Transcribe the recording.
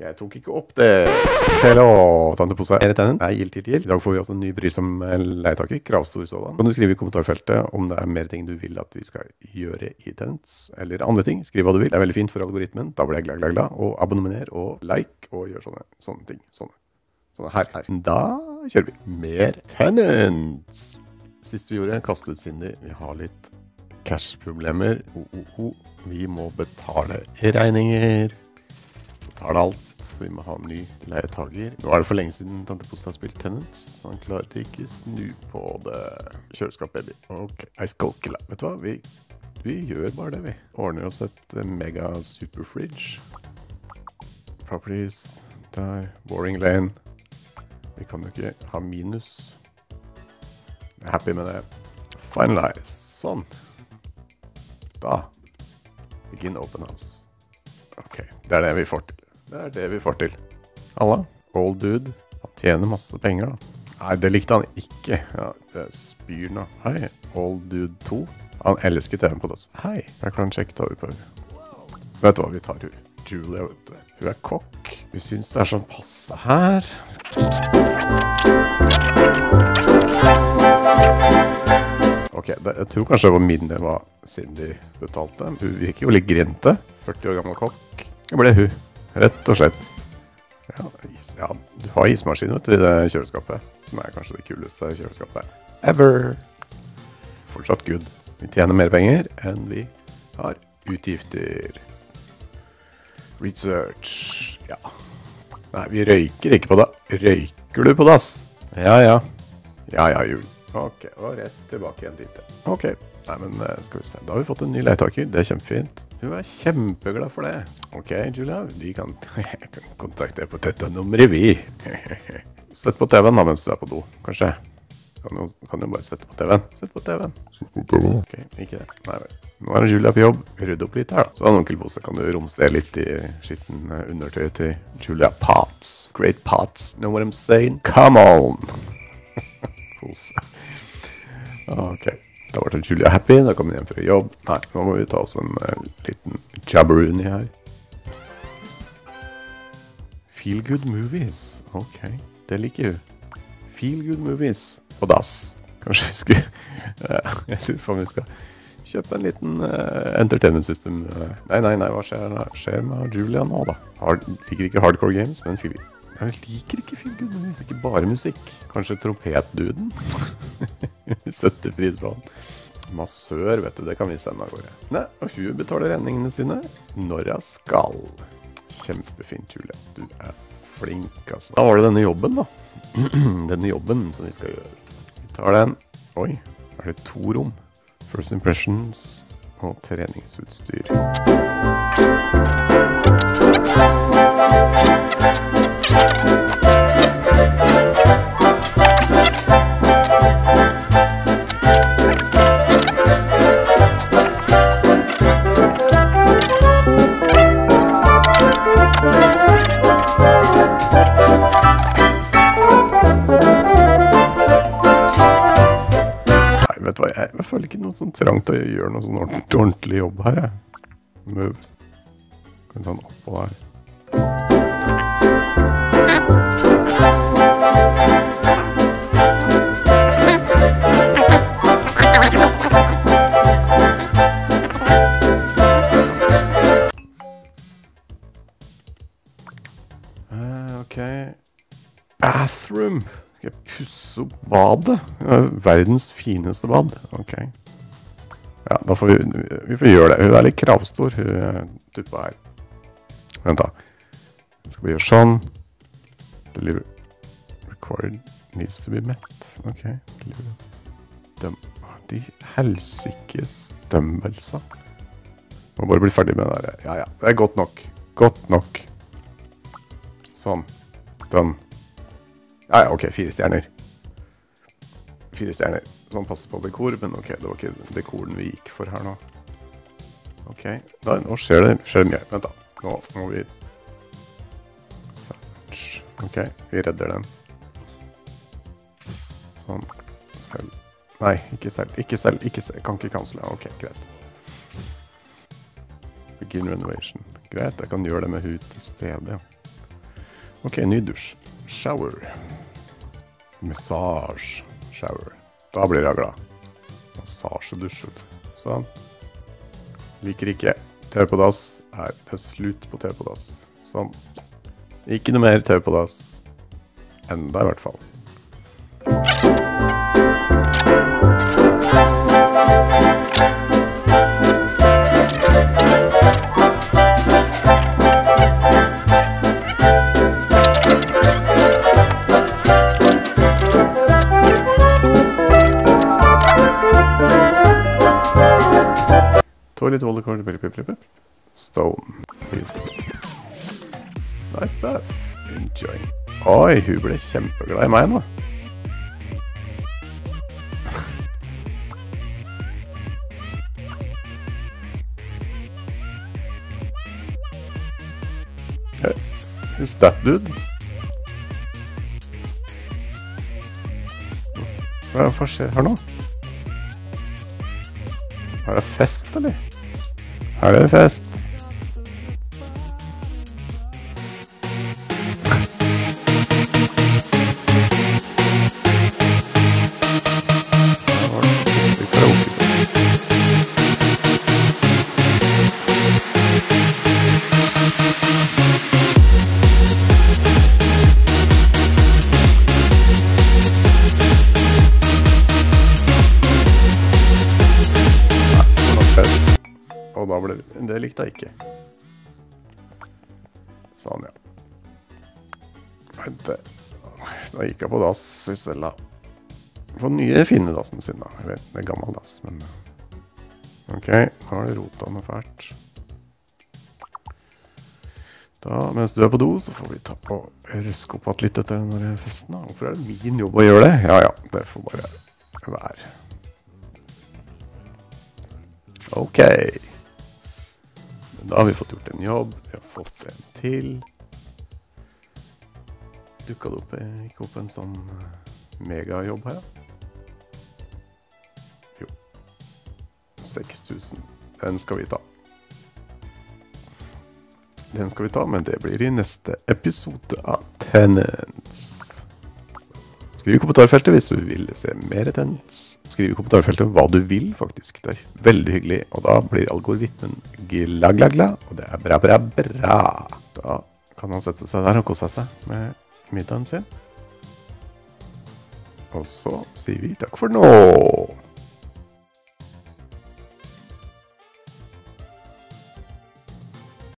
Jeg tok ikke opp det. Hello, tante Posa. Er det tennen? Nei, gild til gild. I dag får vi også en ny brysom leietaker. Kravstor sådan. Kan du skrive i kommentarfeltet om det er mer ting du vil at vi skal gjøre i Tenants, eller andre ting. Skriv hva du vil. Det er veldig fint for algoritmen. Da blir jeg glad, glad, glad. Og abonner og like og gjør sånne, sånne ting. Sånne. Sånne her, her. Da kjører vi. Mer Tenants. Sist vi gjorde, kastet Cindy. Vi har litt cash-problemer. Vi må betale regninger. Betale alt så vi må ha en ny leietager. Nå er det for lenge siden Tante Post har spilt Tenants, så han klarte ikke snu på det. Kjøleskap, baby. Skal ikke la Vet du hva, vi, vi gjør bare det, vi. Ordner oss et mega superfridge. Properties, der, boring lane. Vi kan jo ikke ha minus. Jeg er happy med det. Finalize. Sånn. Da. Begin open house. Ok, det er det vi får til. Det er det vi får til. Alla, old dude. Han tjener masse penger, da. Nei, det likte han ikke. Ja, det spyr nå. Hei, old dude 2. Han elsker TV-en på dass. Hei, jeg kan sjekke ta på Vet du hva, vi tar hun. Julia, vet du. Hun er kokk. Hun syns det er sånn passe her. Ok, det, jeg tror kanskje det var mindre hva Cindy betalte. Hun virker jo litt grinte. 40 år gammel kokk. Det ble hun. Rett og slett. Ja, is, ja, du har ismaskin vet du, i det kjøleskapet, som er kanskje det kuleste kjøleskapet ever. Fortsatt good. Vi tjener mer penger enn vi har utgifter. Research Ja. Nei, vi røyker ikke på det. Røyker du på dass? Ja, ja. Ja, ja, Jul. Ok, og rett tilbake igjen dit. Ok. Nei, men eh, skal vi se. Da har vi fått en ny leietaker. Det er kjempefint. Hun er kjempeglad for det. Ok, Julia. Vi kan, kan kontakte deg på dette nummeret, vi. Sett på TV-en da mens du er på do, kanskje. Kan jo, kan jo bare sette på TV-en. Sett på TV-en. Sett på TV. Ok, ikke det. Nei vel. Nå er Julia på jobb. Rydd opp litt her, da. Så onkel Bose kan du romstere litt i skitten eh, undertøy til Julia Potts. Great Potts. Know what I'm saying? Come on! Pose. Ok. Da ble Julia happy. Da kom hun hjem fra jobb. Nei, nå må vi ta oss en uh, liten jabberoonie her. Feel good movies. Ok, det liker hun. Feel good movies på dass. Kanskje vi skulle Jeg lurer på om vi skal kjøpe en liten uh, entertainment system. Nei, nei, nei, hva skjer, skjer med Julia nå, da? Hard, liker ikke hardcore games, men feel, jeg liker ikke feel good movies. Ikke bare musikk. Kanskje trompetduden? Setter pris på han. Massør, vet du, det kan vi sende av gårde. Nei, og hun betaler regningene sine når hun skal. Kjempefint, Julie. Du er flink, altså. Da var det denne jobben, da. denne jobben som vi skal gjøre. Vi tar den. Oi, er det to rom? First impressions og treningsutstyr. Noe sånn trang å gjøre noe sånn ordentlig, ordentlig jobb her, jeg. Move. Kan ta den oppå der. Eh, ok. Bathroom. Skal jeg pusse opp badet? Verdens fineste bad. Ok. Ja, da får vi, vi får gjøre det. Hun er litt kravstor, hun eh, tuppa her. Vent, da. Skal vi gjøre sånn. Deliver Required needs to be met. Ok. Deliver. De helsikes dumbbellsa. Må bare bli ferdig med det der. Ja, ja. Det er godt nok. Godt nok. Sånn. Done. Ja, ja, ok, fire stjerner. Fire stjerner. Sånn passer på dekor, men ok, det var ikke dekoren vi gikk for her nå. Ok, da, nå skjer det, skjer det mye. Vent da, nå må vi... Search. Ok, vi redder den. Sånn. Selv. Nei, ikke selv, ikke selv, ikke selv. Kan ikke kansle. Ok, greit. Begin renovation. Greit, jeg kan gjøre det med hud til stede. OK, ny dusj. Shower. Massage. Shower. Da blir jeg glad. Massasjedusj. Sånn. Liker ikke. TV på dass. Nei, det er slutt på TV på dass. Sånn. Ikke noe mer TV på dass. Enda, i hvert fall. Pip, pip. Stone. Nice stuff. Enjoy. Oi, hun ble kjempeglad i meg nå. Hey, Who's that dude? Hva er det som skjer her nå? Er det fest, eller? Er likte ikke. Sånn, ja. Vent, da gikk jeg på dass i stedet. På nye, fine dassen sin, da. Eller det er gammel dass, men OK, nå har det rota noe fælt. Da, mens du er på do, så får vi ta og røske opp igjen litt etter den festen. da. Hvorfor er det min jobb å gjøre det? Ja ja, det får bare være. OK. Da har vi fått gjort en jobb. Vi har fått en til. Dukka det opp, ikke opp en sånn eh, megajobb her? Jo. 6000. Den skal vi ta. Den skal vi ta, men det blir i neste episode av Tenants. Skriv i kommentarfeltet hvis du vil se mer tens. Skriv i kommentarfeltet hva du vil, faktisk. Det er veldig hyggelig. Og da blir algoritmen glad. Og det er bra, bra, bra. Da kan han sette seg der og kose seg med middagen sin. Og så sier vi takk for nå.